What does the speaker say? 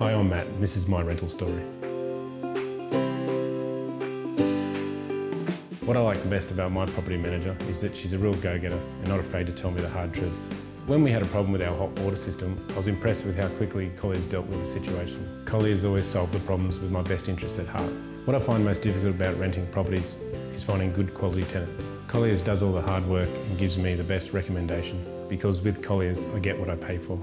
Hi, I'm Mat, and this is my rental story. What I like best about my property manager is that she's a real go-getter and not afraid to tell me the hard truths. When we had a problem with our hot water system, I was impressed with how quickly Colliers dealt with the situation. Colliers always solved the problems with my best interests at heart. What I find most difficult about renting properties is finding good quality tenants. Colliers does all the hard work and gives me the best recommendation because with Colliers I get what I pay for.